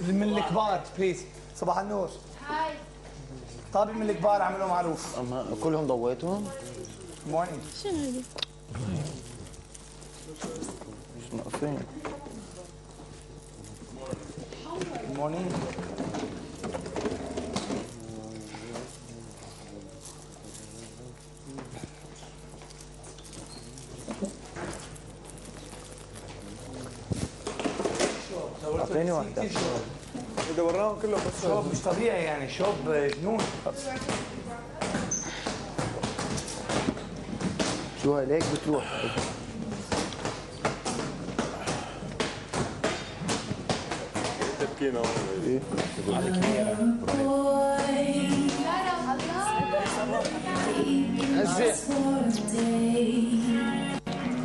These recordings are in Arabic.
من الكبار بليز صباح النور. هاي. طابي من الكبار عملوا معروف. أما كلهم ضويتهم مورنينج شنو هذي؟ مش ناقصين مورنينج اعطيني واحدة. إذا وراهم كلهم بس شوب. مش طبيعي يعني شوب جنون. شو هاي ليك بتروح؟ تبكينا. إيه؟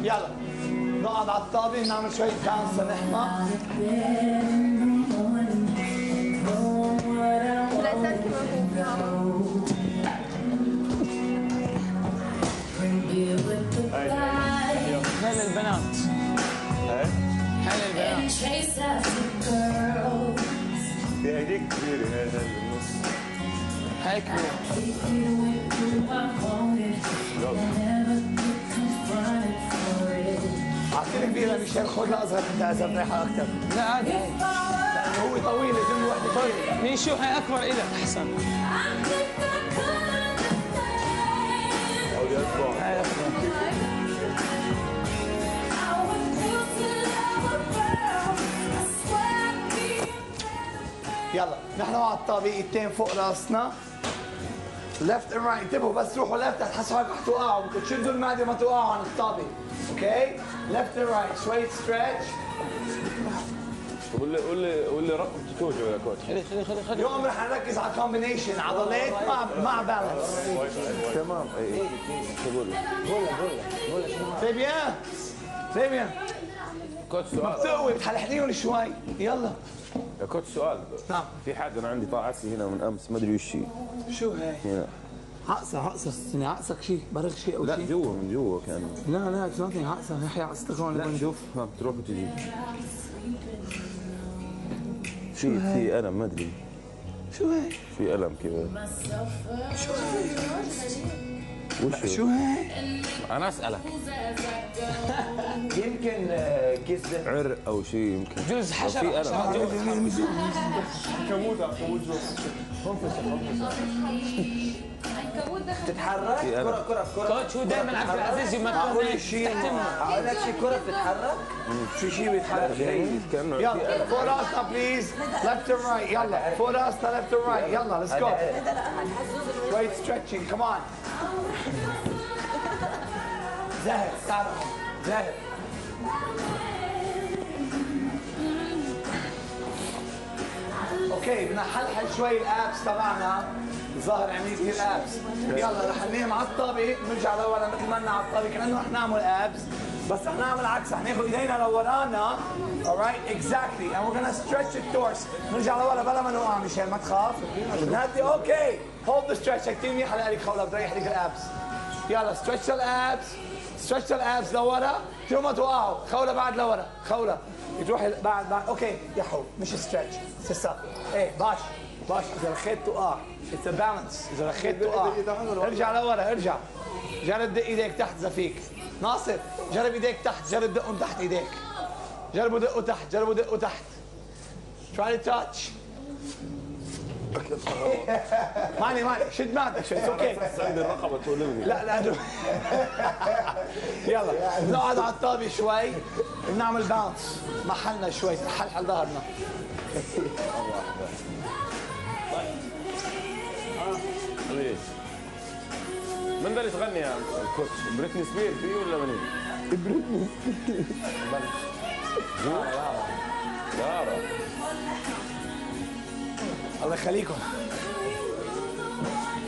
يلا. نقعد على الطابة نعمل شوية دانس نحمى لا تركي مفهوم هلا البنات هلا البنات Chase after girls. في هيديك كبيره هي هي بالنص هيك اعطيني كبيرة مشان خذ أصغر ده اذا مريحة أكثر لا عادي. لأنه هو طويل لازم وحدة طويلة مين شو هي أكبر الك أحسن؟ يلا نحن على الطابة ايدتين فوق راسنا. left and right انتبهوا بس روحوا left تحسوا حالكم رح توقعوا بدكم تشدوا المعدة ما توقعوا عن الطابة okay left and right stretch طب قول لي قول لي قول لي رقم توجه يا coach. خلي خلي خلي خلي. اليوم رح نركز على combination عضلات مع مع balance تمام. اي شو بقول لك très bien très bien coach سؤال. بتقوي بتحلحليهم شوي. يلا. يا coach سؤال. نعم. في حاجة أنا عندي طالعة لي هنا من أمس ما أدري وش هي. شو هي؟ هنا. عقصة عقصة يعني عقصك شيء برغش شيء أو لا شيء. جوا من جوا كان. لا لا it's nothing عقصة نحيا عقصتك هون لا شوف ها بتروح وتجي في في ألم؟ ما أدري. شو هي؟ في ألم كذا وش شو هي؟ أنا أسألك. يمكن كيس ده عرق أو شيء يمكن. جوز في حشرة ألم. حشرة. جوز تتحرك؟ الم كرة كرة coach هو دائما عبد العزيز يوم تكون شيء. أقول لك شي كرة بتتحرك في شيء بيتحرك؟ يعني يلا فوق راسنا please left and right يلا فوق راسنا left and right يلا let's go شوية stretching كمان زاهر تعال زاهر okay بدنا نحلحل شوي ال abs تبعنا. ظهر عملية ال abs يلا رح ننام على الطابة نرجع لورا مثل ما لنا على الطابة كأنه رح نعمل abs بس رح نعمل عكس رح ناخذ إيدينا لورانا. Alright exactly. And we're gonna stretch the torso. نرجع لورا بلا ما نوقع مشان ما تخاف. نهدي. okay. Hold the stretch. كثير منيح لك خوله بتريح لك ال abs يلا stretch ال abs stretch ال abs لورا شو ما توقعوا خولة بعد لورا. خولة. تروحي بعد بعد أوكي. يا حول. مش ستريتش سسا إيه باش. باش. إذا رخيت تقع اتس ا بالانس إذا رخيت تقع ارجع لورا. ارجع. جرب دق إيديك تحت اذا فيك ناصر جرب إيديك تحت. جرب دقهم تحت إيديك. جربوا دقوا تحت. جربوا دقوا تحت. Try to touch. ماني ماني. شد معدك شوي أوكي عندي الرقبة تؤلمني. لا لا. يلا. نقعد على الطابة شوي بنعمل bounce محلنا شوي. حلحل ظهرنا؟ من ده اللي تغني يا coach؟ بريتني سبير في ولا منين؟ بريتني سبير يارا الله يخليكم.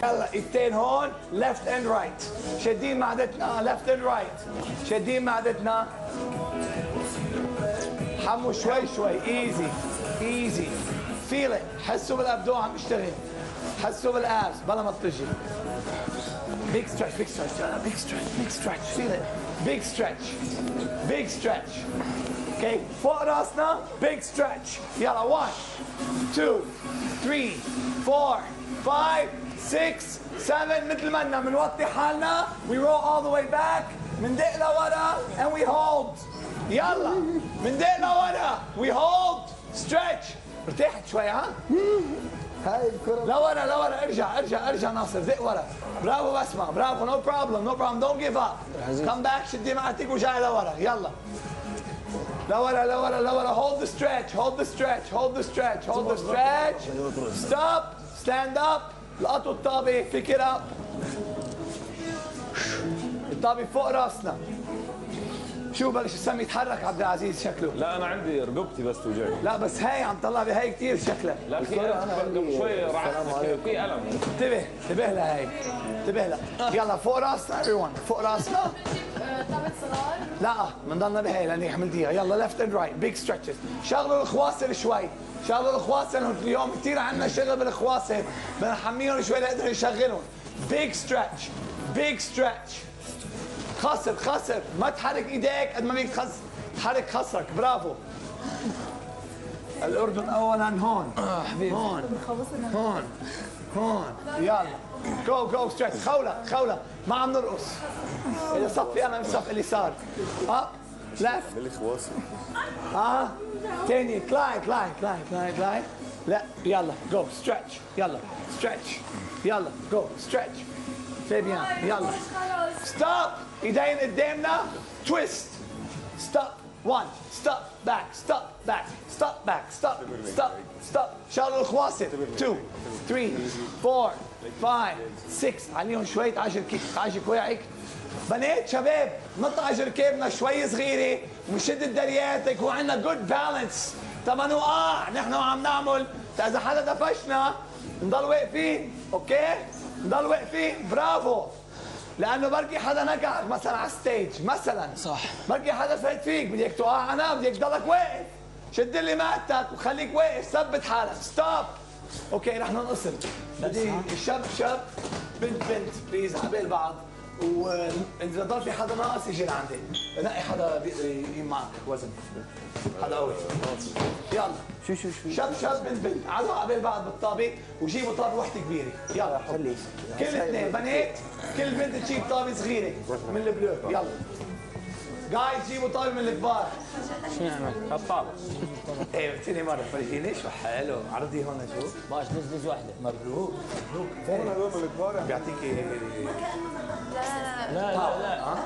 يلا ايدتين هون left and right شادين معدتنا left and right شادين معدتنا. حموا شوي شوي easy easy feel it حسوا بال abdo عم يشتغل. حسوا بال abs بلا ما تجي Big stretch, big stretch, big stretch, big stretch. Feel it. Big stretch. Big okay فوق راسنا big stretch. يلا 1 2 3 4 5 6 7 مثل ما بدنا بنوطي حالنا. We roll all the way back. مندق لورا and we hold. يلا مندق لورا we hold. Stretch. ارتاحت شوي ها؟ هاي الكرة. لورا لورا ارجع ارجع ارجع ناصر. زق ورا. برافو بسمة برافو no problem no problem don't give up come back شدي معدتك وجاي لورا. يلا. لورا لورا لورا hold the stretch hold the stretch hold the stretch hold the stretch. Stop stand up. لقطوا الطابة pick it up. الطابة فوق راسنا. شو بلش السم يتحرك عبد العزيز شكله؟ لا أنا عندي رقبتي بس توجعني لا بس هي عم طلع بهي كثير شكلها. لا في قبل شوي رعت في ألم. انتبه انتبه لهي انتبه لها. يلا فوق راسنا everyone فوق راسنا. لا بنضلنا بهي لاني حملتيها. يلا left and right big stretches شغلوا الخواصر شوي. شغلوا الخواصر اليوم كثير عندنا شغل بالخواصر بدنا نحميهم شوي لنقدر نشغلهم big stretch بيج ستريتش خسر خسر. ما تحرك إيديك قد ما فيك تخس تحرك خصرك برافو. الأردن اولا هون. هون. هون. هون. يلا. go go stretch خولة خولة. ما عم نرقص. صفي أنا بصف اليسار. اب ليفت اللي خواصي آه تاني. كلاين كلاين كلاين كلاين كلاين لا يلا جو ستريتش يلا. ستريتش يلا جو ستريتش سي بيان يلا. ستوب إيدين قدامنا. تويست ستوب 1 ستوب باك ستوب باك ستوب باك ستوب ستوب ستوب شغلوا الخواصر 2 3 4 5 6 عليهم شوية. عشر كيف عشر كويعك بنات شباب نطلع ركابنا شوي صغيرة ونشد الدريات يكون عندنا جود بالانس تما نوقع نحن عم نعمل. تا إذا حدا دفشنا نضل واقفين أوكي؟ نضل واقفين. برافو. لأنه بركي حدا نقعك مثلا على الستيج مثلا. صح. بركي حدا فات فيك بدك توقع أنا بدك تضلك واقف. شد لي معدتك وخليك واقف ثبت حالك. stop okay رح ننقسم. بدي شاب شاب بنت بنت please قبال بعض. واذا ضل في حدا ناقص يجي لعندي نقي حدا بيقدر يقيم معك وزن. حدا قوي. يلا. شو شو شو؟ شاب شاب بنت بنت قعدوا قبال بعض بالطابة وجيبوا طابة وحدة كبيرة. يلا. خلي كل اثنين بنات كل بنت تجيب طابة صغيرة من ال blue يلا. guys جيبوا طابة من الكبار. شو نعمل؟ الطابة إيه ثاني مرة. فرجيني شو حلو عرضي هون شو؟ باش نز نز واحدة مبروك. مبروك فارق بيعطيكي لا لا لا. لا لا لا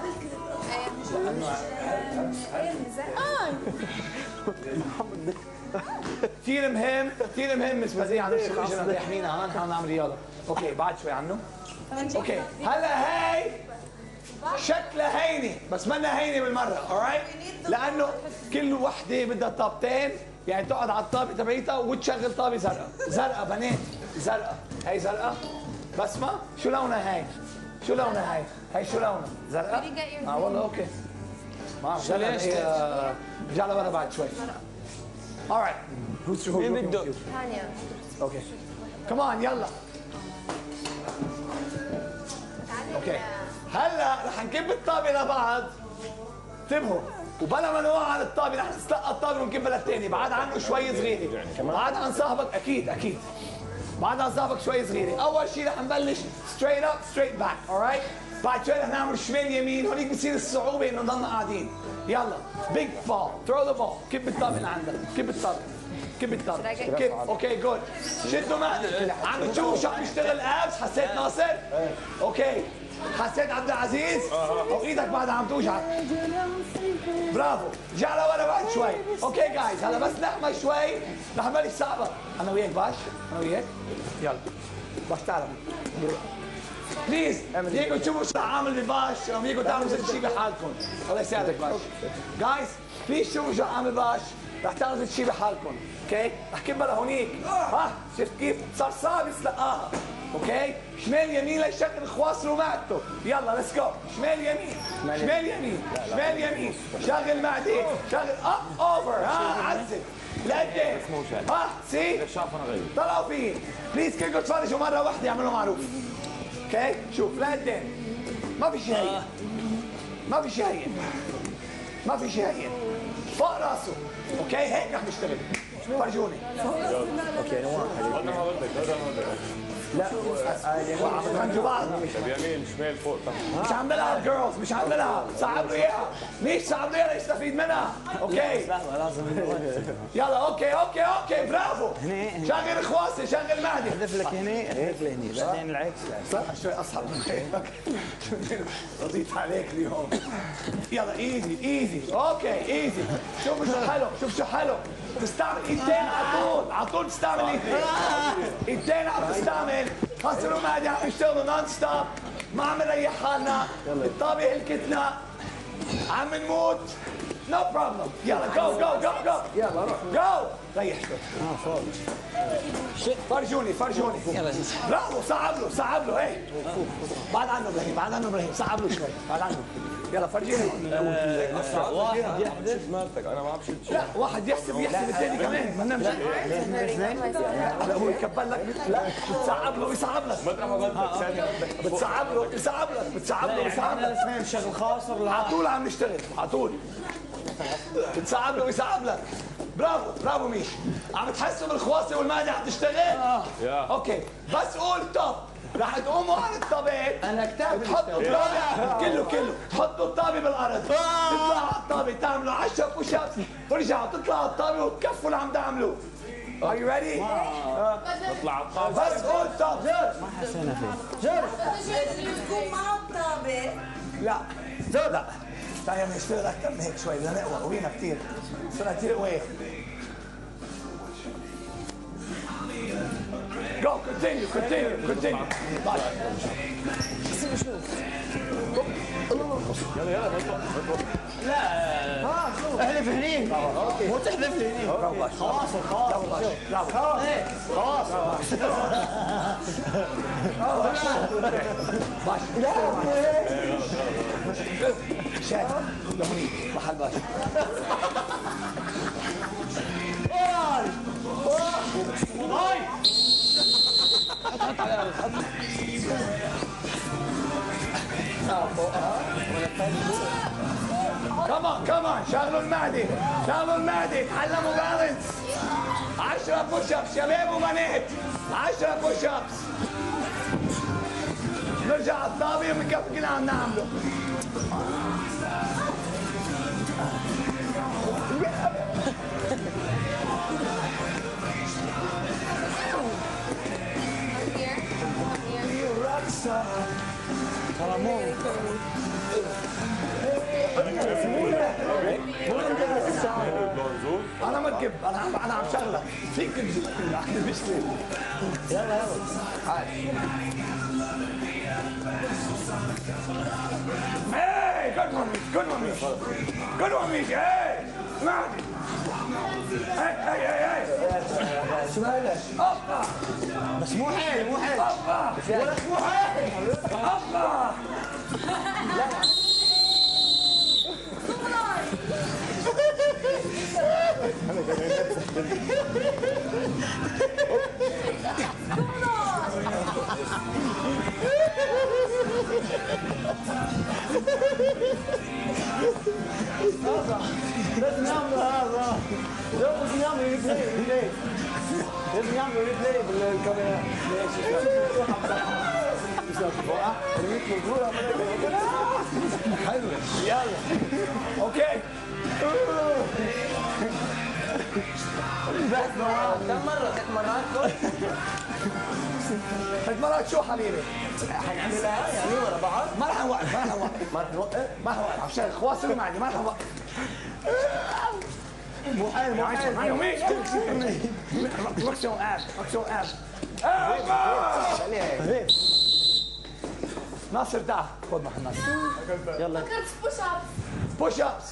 زرقان كثير مهم كثير مهم مس بدي عن نفس الشيء يحمينا ها نحن نعمل رياضة. okay بعد شوي عنه. Okay. هلا هي شكلها هينه بس منا هينه بالمرة alright لأنه كل وحدة بدها طابتين يعني تقعد على الطابة تبعيتها وتشغل طابة زرقاء. زرقاء بنات زرقاء. هي زرقاء؟ بسمة؟ شو لونها هي شو لونها هي هي شو لونها؟ زرقاء؟ آه والله okay. ما بعرف شو ليش؟ رجع لورا بعد شوي. Alright who's who? مين بده؟ ثانية Okay كمان يلا. Okay هلا رح نكب الطابة لبعض. انتبهوا. وبلا ما نوقع على الطابة رح نستلقى الطابة ونكبها للثاني بعد عنه شوي صغيرة. بعد عن صاحبك أكيد أكيد. بعد عن صاحبك شوي صغيرة. أول شيء رح نبلش straight up straight back alright بعد شوي رح نعمل شمال يمين. هونيك بصير الصعوبة إنه نضلنا قاعدين. يلا big ball throw the ball كب الطابة اللي عندك. كب الطابة. كب الطابة. كب. Okay good شدوا معدل عم تشوفوا شو عم يشتغل abs؟ حسيت ناصر؟ okay حسيت عبد العزيز؟ أو إيدك بعد عم توجعك برافو. رجع لورا بعد شوي. Okay guys هلا بس نحمى شوي. رح نبلش صعبة. أنا وياك باش. أنا وياك. يلا. باش تعرف. please فيكم تشوفوا شو رح اعمل بباش أو تعملوا ست شيء بحالكم. الله يساعدك باش. Guys please شوفوا شو رح اعمل باش رح تعملوا ست شيء بحالكم. Okay رح كبها لهونيك ها؟ شفت كيف؟ صار صعب يسلقاها okay شمال يمين ليشغل خواصره ومعدته يلا let's go شمال يمين شمال يمين شمال يمين شغل معدي شغل up over ها عزل لقدام ها see طلعوا فيه please كلكم تفرجوا مره واحدة يعملوا معروف okay شوف لقدام ما في شيء ما في شيء ما في شيء فوق راسه okay هيك رح نشتغل فرجوني okay أنا واحد لا بعض طب يمين شمال فوق. تحت مش عم بلعب girls مش عم بلعب. صعب له اياها ليش صعب له اياها ليستفيد منها. Okay. يلا okay هني. شغل خواصر شغل معدي أحذف لك هني أحذف لي هني. بعدين العكس. صح. شوي أصعب من هيك؟ رضيت عليك اليوم. يلا easy easy. Okay easy. شوف شو حلو شوف شو حلو. تستعمل إيدين على طول على طول تستعمل إيدين. إيدين عم تستعمل. خواصر و معدي عم يشتغلوا non stop ما عم نريح حالنا. الطابة هلكتنا عم نموت. No problem يلا جو جو جو جو يلا روح. جو ريح شوي. فرجوني فرجوني. يلا. برافو صعب له صعب له هي بعد عنه إبراهيم بعد عنه إبراهيم صعب له شوي. بعد عنه. يلا فرجيني. واحد يحذف مرتك أنا ما عم شيء لا واحد يحسب يحسب الثاني كمان. ما نمشي. لا هو يكبر لك. لا بتصعب له ويصعب لك مطرح حضرتك ثانية بتصعب له بتصعب لك بتصعب له إحنا لك الاثنين شغل خاص على طول عم نشتغل على طول. بتصعب له ويصعب لك برافو برافو ميش. عم تحسوا بالخواصر والمعدة عم تشتغل؟ Yeah. Okay. بس قول توب رح تقوموا على الطابات أنا كتاب تحطوا الطابة كله كله. تحطوا الطابة بالأرض. تطلعوا على الطابة تعملوا 10 push ups ترجعوا تطلعوا على الطابة وتكفوا اللي عم تعملوا Are you ready؟ نطلع على الطابة بس قول توب حسينا فيه. يكون مع الطابة لا. لا تعال نشتغل أكثر من هيك شوي بدنا نقوى قوينا كثير صرنا كثير قوية Go, continue, continue, continue. طيب. يلا يلا نطلع احذف هني مو تحذف لي هني خلاص خلاص برافو خلاص شايف لهوني محل باشا كمان كمان شغلوا المعدة شغلوا المعدة تعلموا بالانس 10 بوش ابس شباب وبنات 10 بوش ابس نرجع على الطابة وبنكفي كنا عم نعمله Here. أنا ما تجيب أنا أنا عم شغلك فيك مش يلا يلا عادي Hey, good one, Mish. Good one, Mish. Good one, Mish. Hey, معدي. Hey, hey, hey, أبا. بس مو حيل مو حيل. ولك مو حيل. أبا. كم مرة؟ ثلاث مرات؟ شو حبيبي؟ حنعملها يعني ورا بعض؟ ما رح نوقف ما رح نوقف ما رح نوقف؟ ما رح نوقف عشان خواصر معدي ما رح نوقف مو حيل مو حيل معي وميش maximum up maximum up ناصر تعال خذ محل ناصر فكرت push up Push ups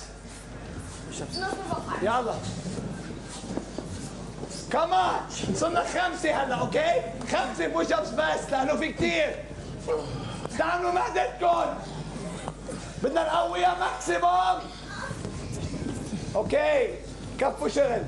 يلا كمان صرنا خمسة هلا okay؟ خمسة push ups بس لأنه في كثير استعملوا معدتكم بدنا نقويها maximum okay كفوا شغل.